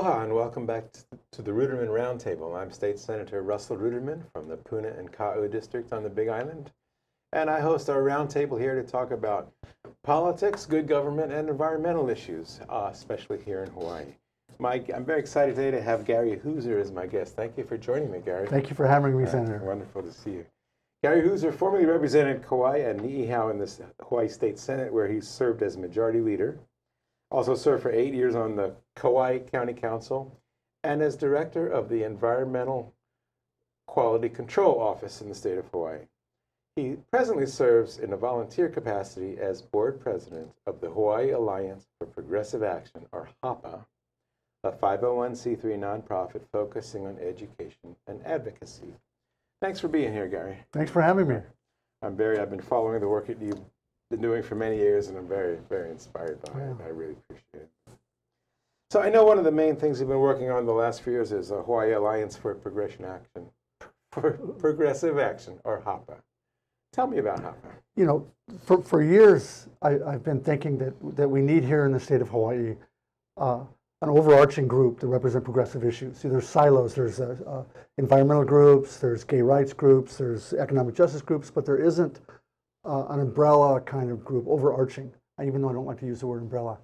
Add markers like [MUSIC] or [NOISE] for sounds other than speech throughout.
Aloha and welcome back to the Ruderman Roundtable. I'm State Senator Russell Ruderman from the Puna and Ka'u District on the Big Island. And I host our roundtable here to talk about politics, good government, and environmental issues, uh, especially here in Hawaii. Mike, I'm very excited today to have Gary Hooser as my guest. Thank you for joining me, Gary. Thank you for having me, Uh, Senator. Wonderful to see you. Gary Hooser formerly represented Kauai and Niihau in the Hawaii State Senate, where he served as majority leader. Also served for eight years on the Kauai County Council and as director of the Environmental Quality Control Office in the state of Hawaii. He presently serves in a volunteer capacity as board president of the Hawaii Alliance for Progressive Action, or HAPA, a 501c3 nonprofit focusing on education and advocacy. Thanks for being here, Gary. Thanks for having me. I'm Barry. I've been following the work that you've been doing for many years, and I'm very, very inspired by it. I really appreciate it. So I know one of the main things you've been working on the last few years is the Hawaii Alliance for Progression Action, [LAUGHS] for Progressive Action, or HAPA. Tell me about HAPA. You know, for, for years, I, I've been thinking that, that we need here in the state of Hawaii uh, an overarching group to represent progressive issues. See, there's silos, there's uh, uh, environmental groups, there's gay rights groups, there's economic justice groups, but there isn't uh, an umbrella kind of group, overarching, even though I don't like to use the word umbrella.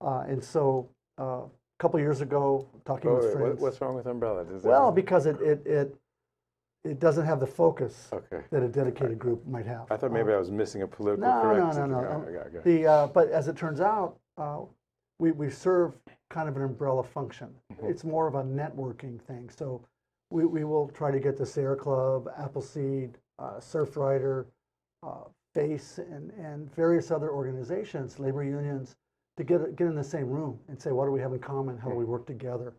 Uh, and so uh, a couple years ago, talking Oh, with wait, friends. what's wrong with umbrella? Does well, because it, it, it, it doesn't have the focus okay. that a dedicated group might have. I thought maybe I was missing a political no, no, correct. no, no. Um. The, uh, but as it turns out, uh, we, we serve kind of an umbrella function. Mhm. It's more of a networking thing. So we, we will try to get the Sierra Club, Appleseed, uh, Surfrider, uh, FACE, and, and various other organizations, labor unions, to get, get in the same room and say, what do we have in common? How do we work together?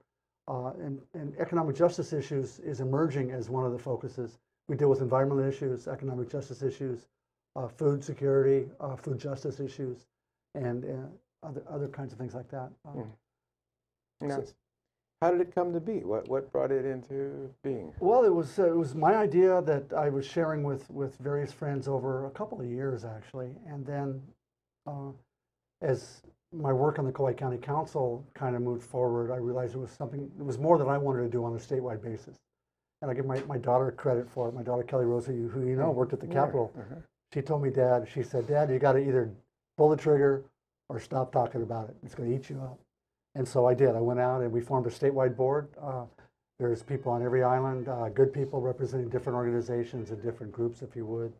Uh, and, and economic justice issues is emerging as one of the focuses. We deal with environmental issues, economic justice issues, uh, food security, uh, food justice issues, and uh, other, other kinds of things like that. Uh, Mm. Now, how did it come to be? What, what brought it into being? Well, it was uh, it was my idea that I was sharing with with various friends over a couple of years actually, and then uh, as my work on the Kauai County Council kind of moved forward, I realized it was something it was more than I wanted to do on a statewide basis, and I give my, my daughter credit for it. My daughter Kelly Rosa, who, who you know worked at the Yeah, Capitol, uh-huh. she told me, Dad, she said, Dad, you got to either pull the trigger or stop talking about it. It's going to eat you up. And so I did. I went out and we formed a statewide board. Uh, there's people on every island, uh, good people representing different organizations and different groups, if you would.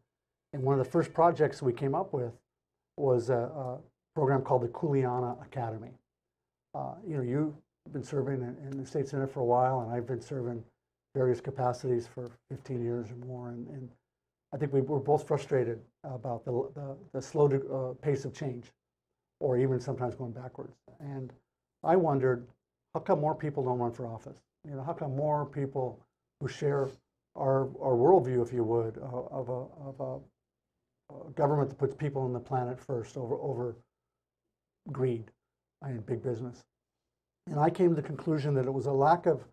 And one of the first projects we came up with was a, a program called the Kuleana Academy. Uh, you know, you've been serving in, in the state senate for a while, and I've been serving various capacities for 15 years or more. And, and I think we were both frustrated about the, the, the slow de- uh, pace of change, or even sometimes going backwards. And I wondered, how come more people don't run for office? You know, how come more people who share our, our worldview, if you would, uh, of, a, of a, government that puts people on the planet first over, over greed and big business. And I came to the conclusion that it was a lack of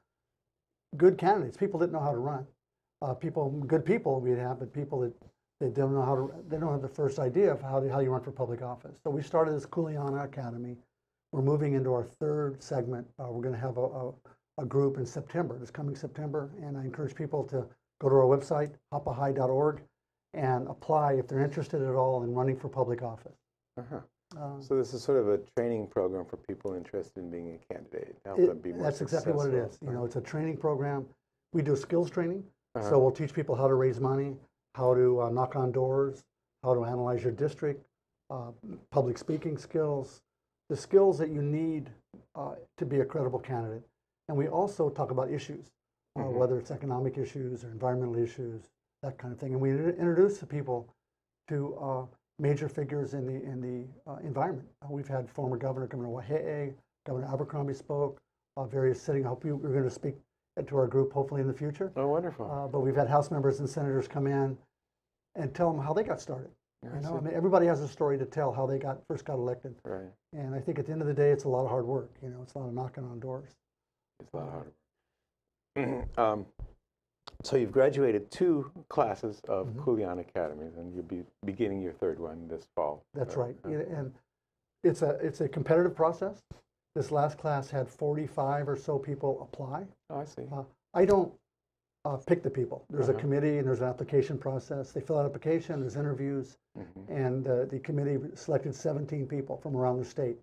good candidates. People didn't know how to run. Uh, people, good people we'd have, but people that they don't know how to, they don't have the first idea of how, to, how you run for public office. So we started this Kuleana Academy. We're moving into our third segment. Uh, we're going to have a, a, a group in September, this coming September, and I encourage people to go to our website, hapahi.org, and apply if they're interested at all in running for public office. Uh-huh. Uh, So this is sort of a training program for people interested in being a candidate. Help It- them be more That's exactly what it is. You know, it's a training program. We do skills training. Uh-huh. So we'll teach people how to raise money, how to uh, knock on doors, how to analyze your district, uh, public speaking skills, the skills that you need uh, to be a credible candidate. And we also talk about issues, uh, Mhm. whether it's economic issues or environmental issues, that kind of thing. And we introduce the people to uh, major figures in the in the uh, environment. Uh, we've had former Governor Governor Waihee, Governor Abercrombie spoke, uh, various sitting. I hope you, you're going to speak to our group hopefully in the future. Oh, wonderful. Uh, but we've had House members and senators come in and tell them how they got started. I You know. I mean, everybody has a story to tell how they got first got elected. right. And I think at the end of the day, it's a lot of hard work. You know, it's a lot of knocking on doors. It's a lot of harder. [CLEARS THROAT] um, so you've graduated two classes of Mhm. Kuleana Academies, and you'll be beginning your third one this fall. That's right. uh, And it's a it's a competitive process. This last class had 45 or so people apply. Oh, I see. Uh, I don't uh, pick the people. There's a Uh-huh. committee and there's an application process. They fill out application, there's interviews, Mhm. and uh, the committee selected 17 people from around the state.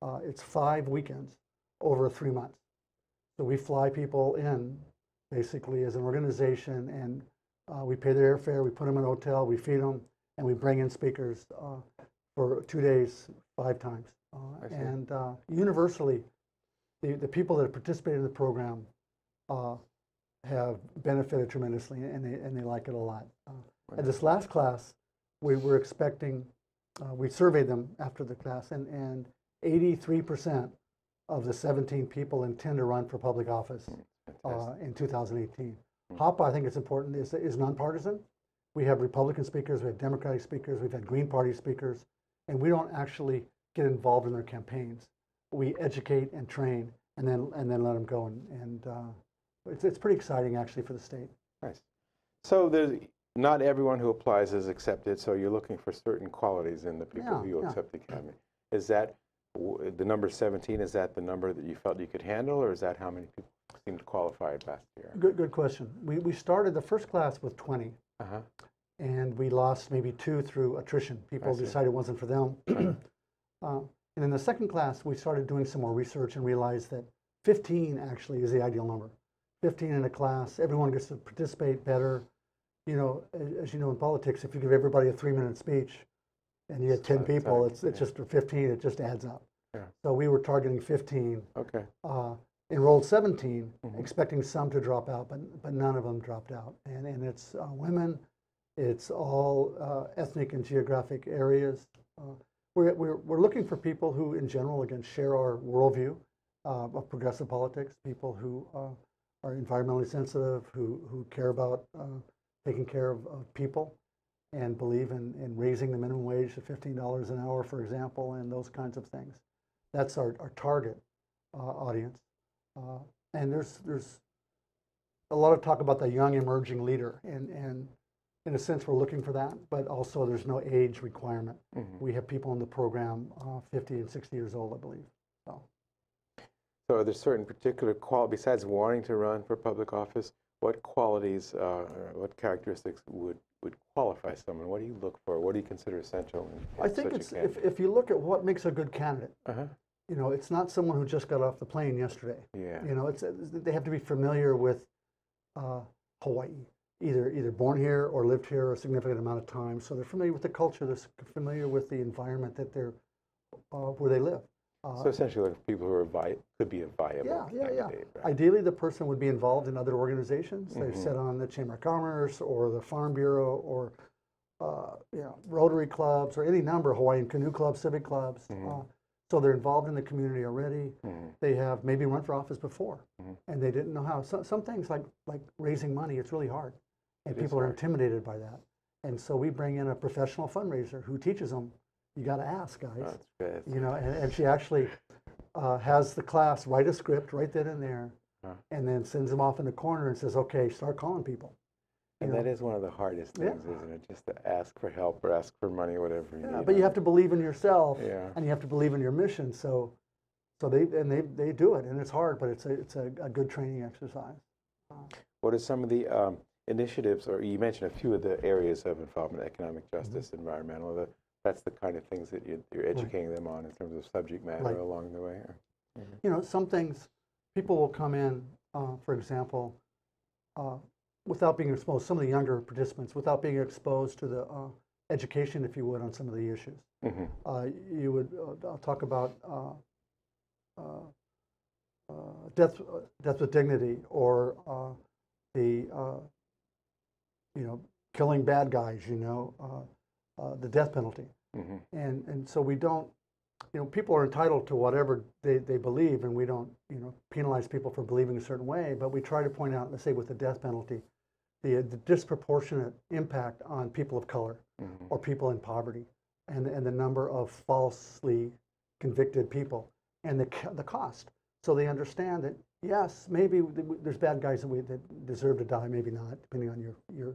Uh, it's five weekends over three months. So we fly people in basically as an organization and uh, we pay their airfare, we put them in a hotel, we feed them, and we bring in speakers uh, for two days, five times. Uh, and uh, universally, the, the people that have participated in the program uh, have benefited tremendously and they, and they like it a lot. Uh, at this last class, we were expecting, uh, we surveyed them after the class, and, and 83% of the 17 people intend to run for public office uh, in 2018. Mm. HAPA, I think it's important, is, is nonpartisan. We have Republican speakers, we have Democratic speakers, we've had Green Party speakers, and we don't actually get involved in their campaigns. We educate and train, and then and then let them go, and, and uh, it's, it's pretty exciting actually for the state. Nice. So there's not everyone who applies is accepted. So you're looking for certain qualities in the people Yeah, who you yeah. accept the academy. Is that the number 17? Is that the number that you felt you could handle, or is that how many people seemed qualified last year? Good, good question. We, we started the first class with 20, Uh huh. and we lost maybe two through attrition. People decided it wasn't for them. [CLEARS THROAT] uh, and in the second class, we started doing some more research and realized that 15 actually is the ideal number. 15 in a class, everyone gets to participate better. You know, as, you know in politics, if you give everybody a three-minute speech and you get 10 people, it's, it's just for 15, it just adds up. Yeah. So we were targeting 15 Okay. uh, enrolled 17, Mhm. expecting some to drop out, but, but none of them dropped out. And, and it's uh, women, it's all uh, ethnic and geographic areas. Uh, we're, we're, we're looking for people who, in general, again, share our worldview uh, of progressive politics, people who uh, are environmentally sensitive, who, who care about uh, taking care of, of people and believe in, in raising the minimum wage to $15 an hour, for example, and those kinds of things. That's our, our target uh, audience. Uh, and there's, there's a lot of talk about the young emerging leader, and, and in a sense, we're looking for that, but also there's no age requirement. Mhm. We have people in the program uh, 50 and 60 years old, I believe. So, are there certain particular qual besides wanting to run for public office? What qualities, uh, or what characteristics would would qualify someone? What do you look for? What do you consider essential? In, I in think it's, if, if you look at what makes a good candidate, uh-huh. you know, it's not someone who just got off the plane yesterday. Yeah. You know, it's, they have to be familiar with uh, Hawaii, either either born here or lived here a significant amount of time. So they're familiar with the culture, they're familiar with the environment that they're uh, where they live. Uh, So essentially, like people who are vi- could be a viable yeah, yeah, yeah. Right? Ideally, the person would be involved in other organizations. They've sit on the Chamber of Commerce or the Farm Bureau or uh, you know Rotary clubs or any number, of Hawaiian Canoe clubs, civic clubs. Mhm. Uh, so they're involved in the community already. Mhm. they have maybe run for office before Mhm. and they didn't know how. So, some things like like raising money, it's really hard, and It people are hard. intimidated by that. And so we bring in a professional fundraiser who teaches them, you got to ask, guys. That's. You know, and, and she actually uh, has the class write a script right then and there, Huh. and then sends them off in the corner and says, okay, start calling people. You And know? that is one of the hardest Yeah. things, isn't it? Just to ask for help or ask for money, or whatever you Yeah, need. but you have to believe in yourself, Yeah. and you have to believe in your mission. So, so they and they they do it, and it's hard, but it's a it's a, a good training exercise. What are some of the um, initiatives, or you mentioned a few of the areas of involvement, economic Mm-hmm. justice, environmental, the, that's the kind of things that you, you're educating them on in terms of subject matter Right. along the way? or- you know, some things, people will come in, uh, for example, uh, without being exposed, some of the younger participants, without being exposed to the uh, education, if you would, on some of the issues. Mhm. Uh, you would uh, talk about uh, uh, uh, death, uh, death with dignity, or uh, the, uh, you know, killing bad guys, you know, uh, uh, the death penalty. Mhm. And, and so we don't, you know, people are entitled to whatever they, they believe, and we don't, you know, penalize people for believing a certain way, but we try to point out, let's say with the death penalty, the, the disproportionate impact on people of color Mhm. or people in poverty, and, and the number of falsely convicted people, and the, the cost. So they understand that, yes, maybe there's bad guys that, we, that deserve to die, maybe not, depending on your, your,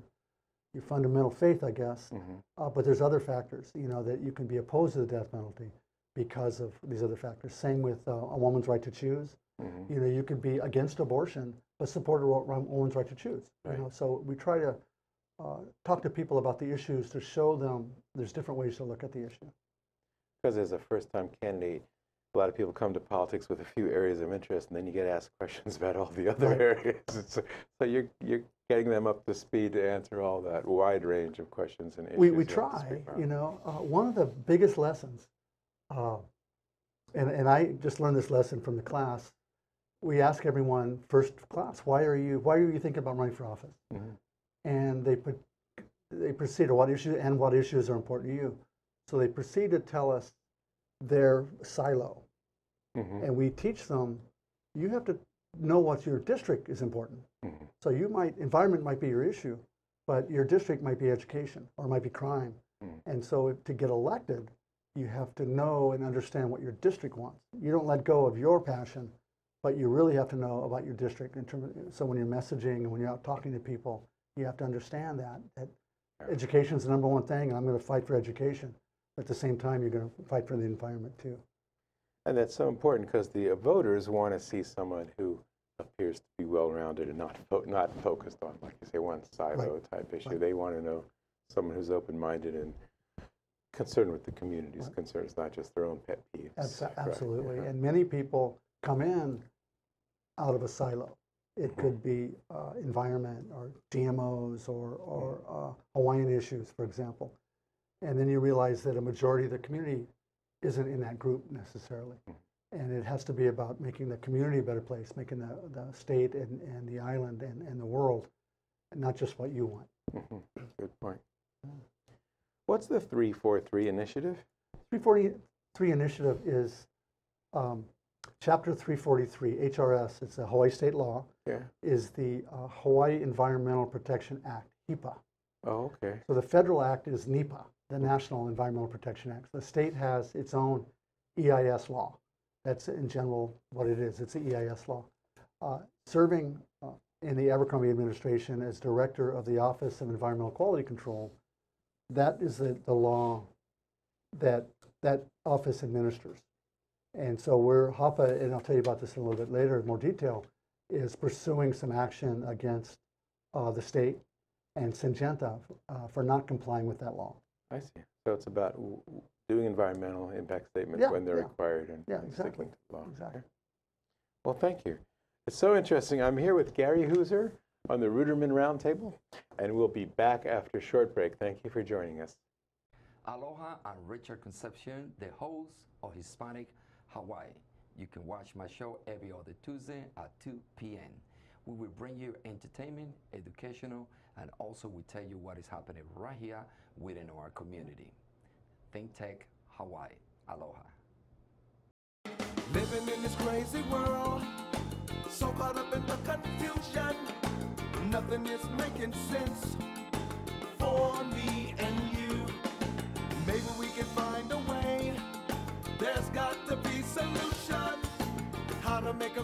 your fundamental faith, I guess. Mhm. Uh, but there's other factors, you know, that you can be opposed to the death penalty because of these other factors. Same with uh, a woman's right to choose. Mhm. You know, you could be against abortion, but support a woman's right to choose. Right. You know, so we try to uh, talk to people about the issues to show them there's different ways to look at the issue. Because as a first-time candidate, a lot of people come to politics with a few areas of interest, and then you get asked questions about all the other areas. [LAUGHS] So, so you're you're getting them up to speed to answer all that wide range of questions and issues. we, we you have to try, you know. Uh, one of the biggest lessons, uh, and, and I just learned this lesson from the class. We ask everyone first class, why are you why are you thinking about running for office? Mhm. And they put, they proceed to what issue and what issues are important to you. So they proceed to tell us their silo, Mhm. and we teach them. You have to know what your district is important. Mhm. So you might, environment might be your issue, but your district might be education or might be crime. Mm. And so to get elected, you have to know and understand what your district wants. You don't let go of your passion, but you really have to know about your district in terms of, so when you're messaging and when you're out talking to people, you have to understand that, that education is the number one thing and I'm going to fight for education. At the same time, you're going to fight for the environment too. And that's so important because the voters want to see someone who appears to be well-rounded and not fo- not focused on, like you say, one silo type issue. Right. They want to know someone who's open-minded and concerned with the community's Right. concerns, not just their own pet peeves. Abs- Right, Absolutely. yeah. And many people come in out of a silo. It Mm-hmm. could be uh, environment or GMOs or, or uh, Hawaiian issues, for example. And then you realize that a majority of the community isn't in that group necessarily. Mm. And it has to be about making the community a better place, making the, the state and, and the island and, and the world, not just what you want. Mhm. Good point. What's the 343 initiative? 343 initiative is um, Chapter 343, HRS, it's a Hawaii state law, Yeah. is the uh, Hawaii Environmental Protection Act, HEPA. Oh, okay. So the federal act is NEPA, the National Environmental Protection Act. The state has its own EIS law. That's in general what it is. It's the EIS law. Uh, serving uh, in the Abercrombie administration as director of the Office of Environmental Quality Control, that is the, the law that that office administers. And so we're, HAPA, and I'll tell you about this in a little bit later in more detail, is pursuing some action against uh, the state and Syngenta uh, for not complying with that law. I see. So it's about w- w- doing environmental impact statements Yeah, when they're yeah. required and Yeah, and exactly, sticking to the law. exactly. Well, thank you. It's so interesting. I'm here with Gary Hooser on the Ruderman Roundtable, and we'll be back after a short break. Thank you for joining us. Aloha, I'm Richard Concepcion, the host of Hispanic Hawaii. You can watch my show every other Tuesday at 2 p.m. We will bring you entertainment, educational, and also we tell you what is happening right here within our community. Think Tech Hawaii. Aloha. Living in this crazy world, so caught up in the confusion, nothing is making sense for me and you. Maybe we can find a way. There's got to be solution. How to make a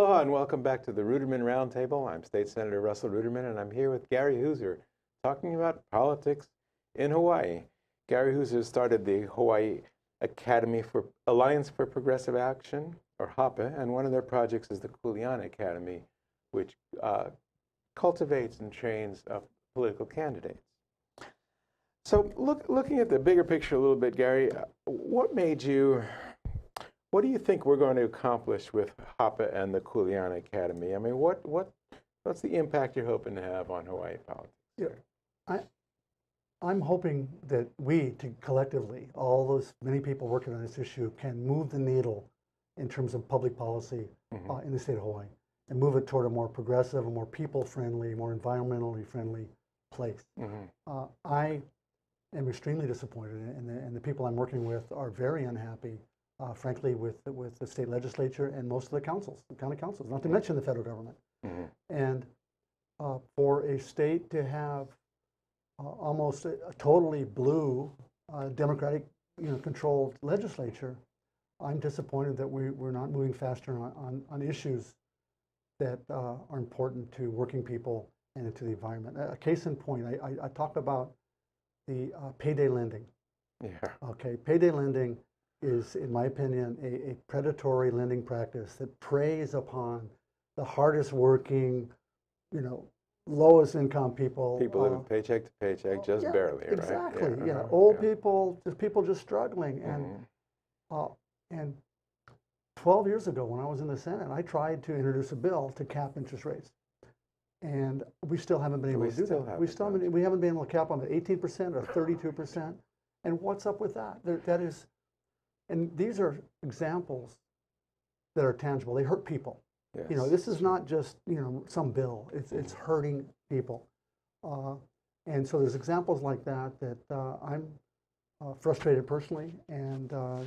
Aloha and welcome back to the Ruderman Roundtable. I'm State Senator Russell Ruderman, and I'm here with Gary Hooser talking about politics in Hawaii. Gary Hooser started the Hawaii Academy for Alliance for Progressive Action, or HAPA, and one of their projects is the Kuleana Academy, which uh, cultivates and trains uh, political candidates. So, look, looking at the bigger picture a little bit, Gary, uh, what made you what do you think we're going to accomplish with HAPA and the Kuleana Academy? I mean, what, what, what's the impact you're hoping to have on Hawaii politics? Yeah. I, I'm hoping that we, to collectively, all those many people working on this issue, can move the needle in terms of public policy Mhm. uh, in the state of Hawaii and move it toward a more progressive, a more people-friendly, more environmentally friendly place. Mhm. Uh, I am extremely disappointed, and the, and the people I'm working with are very unhappy, uh, frankly, with, the- with the state legislature and most of the councils, the county councils, not to mention the federal government. Mhm. And uh, for a state to have uh, almost a, a totally blue, uh, Democratic, you know, controlled legislature, I'm disappointed that we, we're not moving faster on, on, on issues that uh, are important to working people and to the environment. A case in point, I, I, I talk about the uh, payday lending. Yeah. Okay, payday lending is, in my opinion, a, a predatory lending practice that preys upon the hardest working, you know, lowest income people. People uh, living paycheck to paycheck, just yeah, barely, right? Exactly. Yeah, know, uh-huh, old yeah. people, just people just struggling. And Mhm. uh, and 12 years ago, when I was in the Senate, I tried to introduce a bill to cap interest rates, and we still haven't been able We to do that. We haven't still haven't, we haven't been able to cap them at 18% or 32%. And what's up with that? There, that is, and these are examples that are tangible. They hurt people. You know, this is not just, you know, some bill. It's, it's hurting people. Uh, and so there's examples like that that uh, I'm uh, frustrated personally and uh,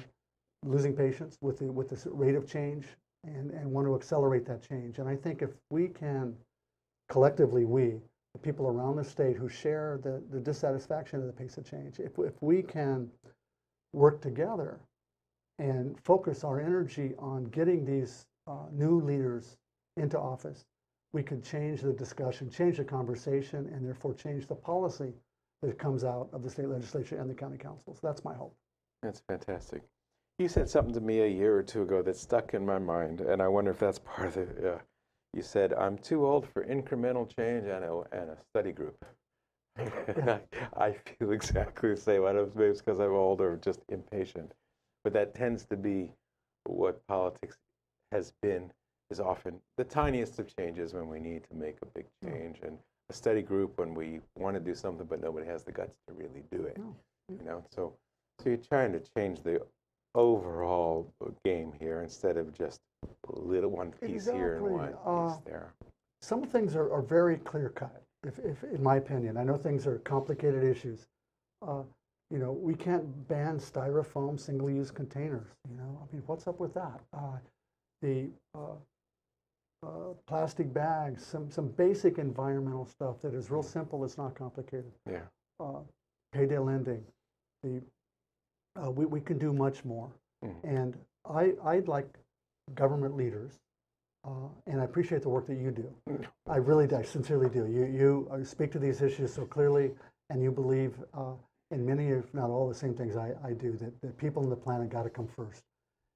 losing patience with the, with this rate of change and, and want to accelerate that change. And I think if we can collectively, we, the people around the state who share the, the dissatisfaction of the pace of change, if, if we can work together and focus our energy on getting these uh, new leaders into office, we could change the discussion, change the conversation, and therefore change the policy that comes out of the state legislature and the county councils. That's my hope. That's fantastic. You said something to me a year or two ago that stuck in my mind, and I wonder if that's [LAUGHS] part of the. Uh, you said, I'm too old for incremental change and a, and a study group. [LAUGHS] I, I feel [LAUGHS] exactly the same. I don't know if it's because I'm old or just impatient, but that tends to be what politics has been, is often the tiniest of changes when we need to make a big change, and a study group when we want to do something but nobody has the guts to really do it. No. You know, so so you're trying to change the overall game here instead of just little one piece here and one Uh, piece there. Some things are, are very clear cut, if, if, in my opinion. I know things are complicated issues. Uh, you know, we can't ban styrofoam single-use containers. You know, I mean, what's up with that? Uh, the uh, uh, plastic bags, some some basic environmental stuff that is real simple. It's not complicated. Yeah. Uh, payday lending, the uh, we we can do much more. Mhm. And I I'd like government leaders, uh, and I appreciate the work that you do. Mm. I really do, I sincerely do. You, you uh, speak to these issues so clearly, and you believe in many, if not all, the same things I, I do, that, that people on the planet got to come first.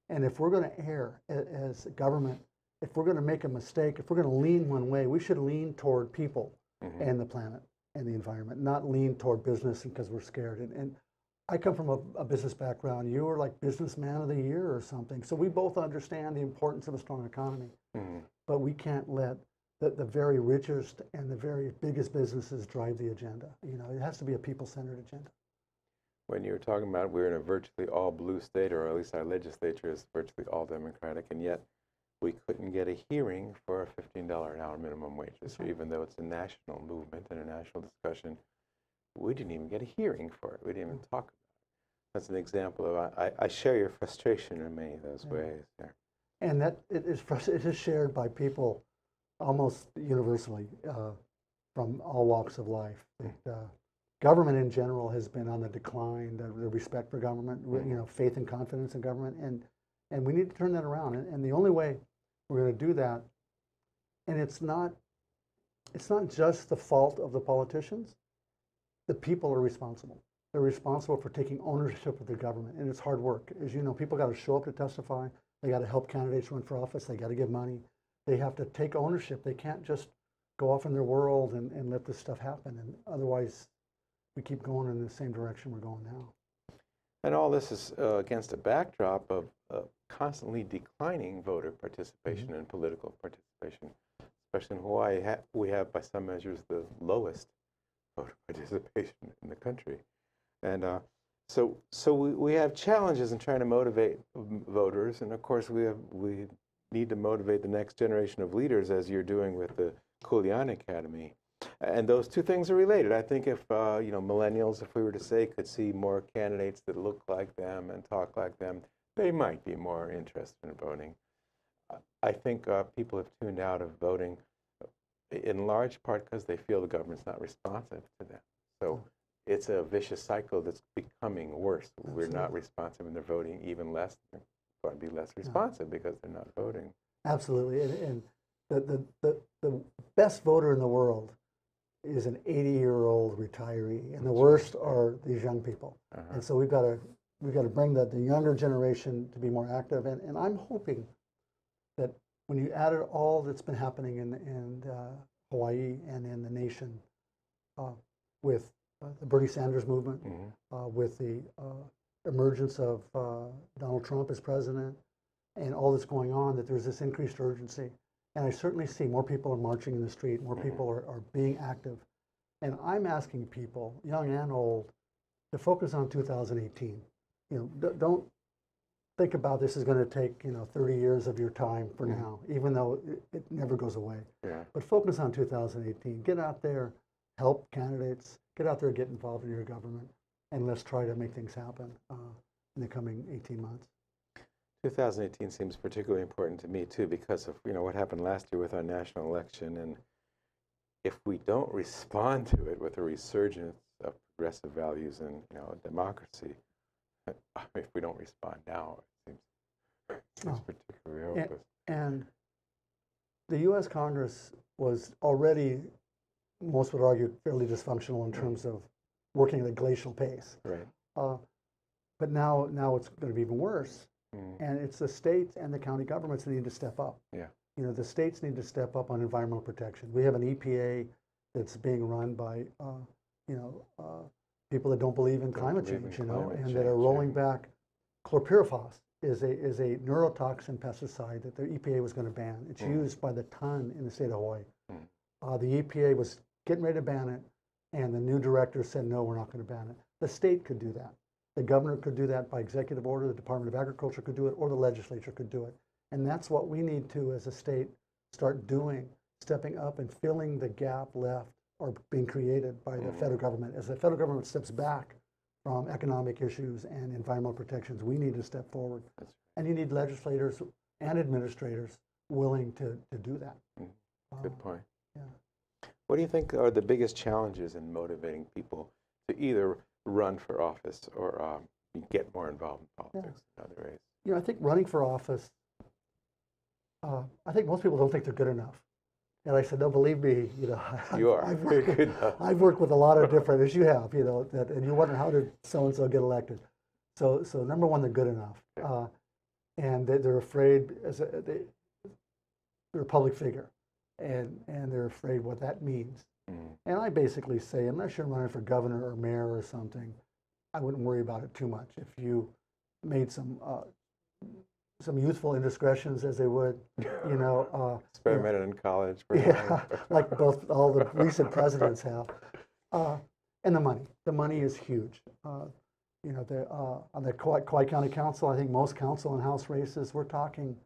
And if we're going to err as a government, if we're going to make a mistake, if we're going to lean one way, we should lean toward people Mhm. and the planet and the environment, not lean toward business because we're scared. And, and I come from a, a business background. You were like businessman of the year or something. So we both understand the importance of a strong economy Mhm. but we can't let the, the very richest and the very biggest businesses drive the agenda. You know, it has to be a people-centered agenda. When you were talking about we're in a virtually all blue state, or at least our legislature is virtually all Democratic, and yet we couldn't get a hearing for a $15 an hour minimum wage this That's year, right. even though it's a national movement and a national discussion. We didn't even get a hearing for it. We didn't even talk about it. That's an example of I, I share your frustration in many of those Yeah. ways. Yeah. And that it is, it is shared by people almost universally uh, from all walks of life. Uh, government in general has been on the decline, the, the respect for government, you mm-hmm. know, faith and confidence in government, and, and we need to turn that around. And, and the only way we're going to do that, and it's not, it's not just the fault of the politicians, the people are responsible. They're responsible for taking ownership of the government, and it's hard work. As you know, people got to show up to testify. They got to help candidates run for office. They got to give money. They have to take ownership. They can't just go off in their world and, and let this stuff happen. And otherwise, we keep going in the same direction we're going now. And all this is uh, against a backdrop of uh, constantly declining voter participation and political participation. Especially in Hawaii, ha- we have, by some measures, the lowest voter [LAUGHS] participation in the country. And uh, so, so we, we have challenges in trying to motivate voters. And of course, we, have, we need to motivate the next generation of leaders, as you're doing with the Kuleana Academy. And those two things are related. I think if uh, you know millennials, if we were to say, could see more candidates that look like them and talk like them, they might be more interested in voting. I think uh, people have tuned out of voting uh, in large part because they feel the government's not responsive to them. So it's a vicious cycle that's becoming worse. We're not responsive and they're voting even less. They're going to be less responsive because they're not voting. Absolutely, and, and the, the, the, the best voter in the world is an 80-year-old retiree, and the worst are these young people. Uh-huh. And so we've got to we've got to bring the, the younger generation to be more active, and, and I'm hoping that when you added all that's been happening in in uh, Hawaii and in the nation, uh, with uh, the Bernie Sanders movement, Mhm. uh, with the uh, emergence of uh, Donald Trump as president and all that's going on, that there's this increased urgency. And I certainly see more people are marching in the street, more people are, are being active. And I'm asking people, young and old, to focus on 2018. You know, d- don't think about this is going to take, you know, 30 years of your time for Mhm. now, even though it, it never goes away. Yeah. But focus on 2018. Get out there, help candidates, get out there, get involved in your government, and let's try to make things happen uh, in the coming 18 months. 2018 seems particularly important to me too because of you know what happened last year with our national election, and if we don't respond to it with a resurgence of progressive values and you know democracy, [LAUGHS] if we don't respond now, it seems, it seems Oh. particularly hopeless. And the U.S. Congress was already, most would argue, fairly dysfunctional in terms of working at a glacial pace. Right. Uh, but now, now it's going to be even worse. Mm. And it's the states and the county governments that need to step up. Yeah. You know, the states need to step up on environmental protection. We have an EPA that's being run by, uh, you know, uh, people that don't believe in Don't climate believe in change, you know, and that are rolling yeah. back. Chlorpyrifos is a is a neurotoxin pesticide that the EPA was going to ban. It's Mm. used by the ton in the state of Hawaii. Mm. Uh, the EPA was getting ready to ban it, and the new director said, no, we're not going to ban it. The state could do that. The governor could do that by executive order, the Department of Agriculture could do it, or the legislature could do it. And that's what we need to, as a state, start doing, stepping up and filling the gap left or being created by the Mhm. federal government. As the federal government steps back from economic issues and environmental protections, we need to step forward. And you need legislators and administrators willing to, to do that. Mm. Uh, Good point. yeah. What do you think are the biggest challenges in motivating people to either run for office or um, get more involved in politics in other ways? you know, I think running for office, uh, I think most people don't think they're good enough. And I said, no, believe me, you know, [LAUGHS] You are I've worked, good. I've worked with a lot of [LAUGHS] different, as you have, you know, that, and you wonder how did so-and-so get elected? So, so number one, they're good enough. Yeah. Uh, and they, they're afraid, as a, they, they're a public figure, and, and they're afraid what that means. Mm. And I basically say, unless you're running for governor or mayor or something, I wouldn't worry about it too much. If you made some uh, some youthful indiscretions, as they would, you know, [LAUGHS] uh, Experimented in college. for [LAUGHS] yeah, [LAUGHS] like both all the recent presidents have, uh, and the money. The money is huge. Uh, you know, the uh, on the Kauai, Kauai County Council, I think most council and house races, we're talking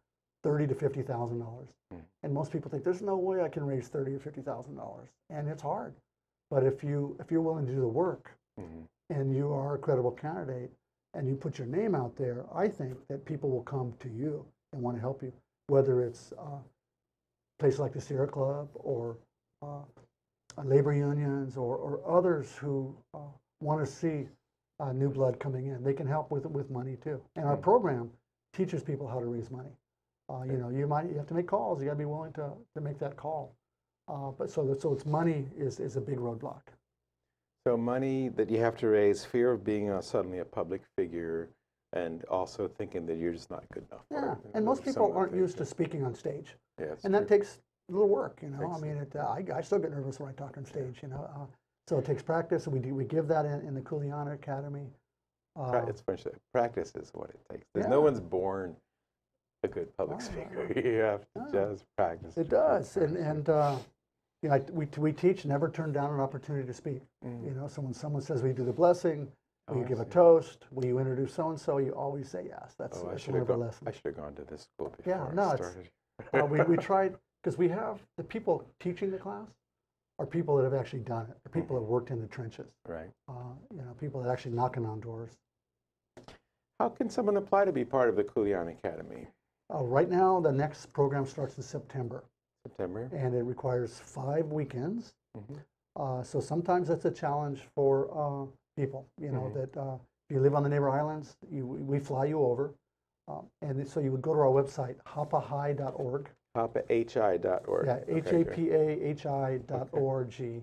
thirty to fifty thousand dollars. Mm. And most people think there's no way I can raise thirty or fifty thousand dollars, and it's hard. But if you if you're willing to do the work, Mhm. and you are a credible candidate and you put your name out there, I think that people will come to you and want to help you, whether it's uh, places like the Sierra Club or uh, labor unions or, or others who uh, want to see uh, new blood coming in. They can help with with money too. And our Mm. program teaches people how to raise money. Uh, you know, you might you have to make calls. You got to be willing to, to make that call. Uh, but so that, so it's money is, is a big roadblock. So money that you have to raise, fear of being a, suddenly a public figure, and also thinking that you're just not good enough. Yeah, and most people aren't used to speaking on stage, Yeah, and that takes a little work, you know. I mean, it, uh, I, I still get nervous when I talk on stage, you know. Uh, so it takes practice, and we do we give that in, in the Kuleana Academy. Uh, it's practice is what it takes. There's yeah. no one's born a good public Oh, speaker. [LAUGHS] you have to just practice. it does, and practice. and uh, you know, I, we we teach never turn down an opportunity to speak. Mm. You know, someone someone says, "We do the blessing? Will Oh, you give a toast? Will you introduce so and so?" You always say yes. That's, Oh, I that's one of gone. lessons. I should have gone to this school before Yeah, no, it's- started. uh, we, we [LAUGHS] tried because we have the people teaching the class are people that have actually done it. The people that worked in the trenches. right. Uh, you know, people that actually knocking on doors. How can someone apply to be part of the Kuleana Academy? Uh, right now, the next program starts in September, September. and it requires five weekends. Mhm. Uh, so sometimes that's a challenge for uh, people. You know Mhm. that uh, if you live on the neighbor islands, you, we fly you over. Um, And so you would go to our website, hapahigh.org. HapaHI.org. Yeah, Okay, great. H-A-P-A-H-I dot O-R-G.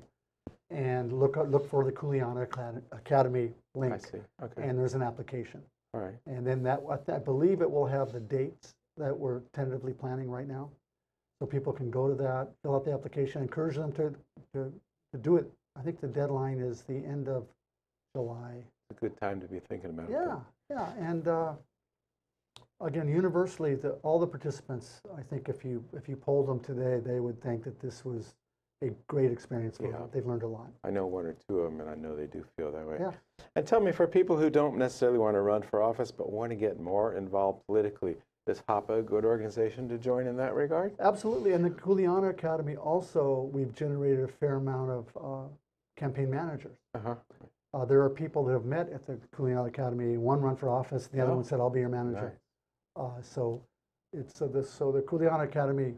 And look, look for the Kuleana Acad- Academy I link. see, okay, And there's an application. all right. And then that, I th- I believe it will have the dates that we're tentatively planning right now. So people can go to that, fill out the application, encourage them to, to, to do it. I think the deadline is the end of July. It's a good time to be thinking about it. Yeah, yeah, and uh, again, universally, the, all the participants, I think if you, if you polled them today, they would think that this was a great experience for Yeah. them. They've learned a lot. I know one or two of them, and I know they do feel that way. Yeah. And tell me, for people who don't necessarily want to run for office but want to get more involved politically, is HAPA a good organization to join in that regard? Absolutely, and the Kuleana Academy also, we've generated a fair amount of uh, campaign managers. Uh-huh. Uh, there are people that have met at the Kuleana Academy. One run for office, the other Oh, one said, "I'll be your manager." Uh, so it's so the so the Kuleana Academy.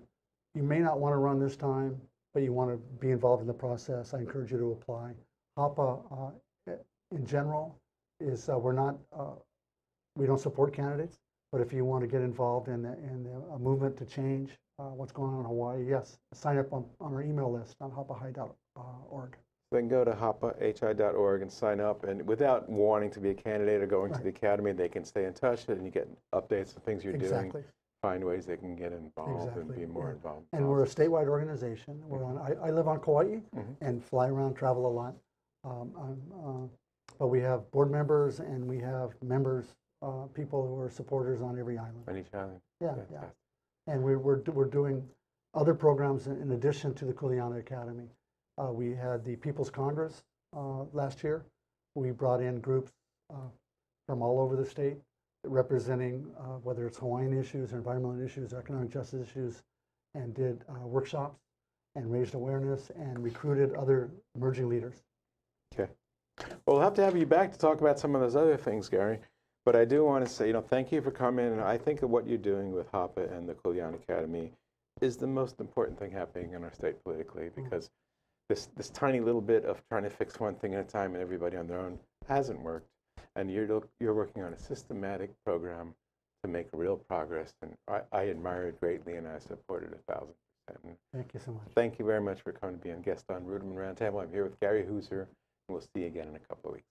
You may not want to run this time, but you want to be involved in the process. I encourage you to apply. HAPA, uh, in general, is uh, we're not uh, we don't support candidates, but if you want to get involved in the, in the, a movement to change uh, what's going on in Hawaii, yes, sign up on, on our email list on hapahi.org. They can go to hapahi.org and sign up, and without wanting to be a candidate or going to the academy, they can stay in touch, and you get updates of things you're doing, Exactly. find ways they can get involved and be more yeah. involved. And we're a statewide organization. We're on, I, I live on Kauai Mhm. and fly around, travel a lot. Um, I'm, uh, but we have board members and we have members, uh, people who are supporters on every island. on each island. Yeah, yeah. And we, we're, we're doing other programs in, in addition to the Kuleana Academy. Uh, we had the People's Congress uh, last year. We brought in groups uh, from all over the state representing uh, whether it's Hawaiian issues, or environmental issues, or economic justice issues, and did uh, workshops and raised awareness and recruited other emerging leaders. Okay. Well, we'll have to have you back to talk about some of those other things, Gary. But I do want to say, you know, thank you for coming. And I think that what you're doing with HAPA and the Kuleana Academy is the most important thing happening in our state politically mm. because this, this tiny little bit of trying to fix one thing at a time and everybody on their own hasn't worked. And you're, you're working on a systematic program to make real progress. And I, I admire it greatly and I support it a thousand percent. And Thank you so much. Thank you very much for coming to be a guest on Ruderman Roundtable. I'm here with Gary Hooser, and we'll see you again in a couple of weeks.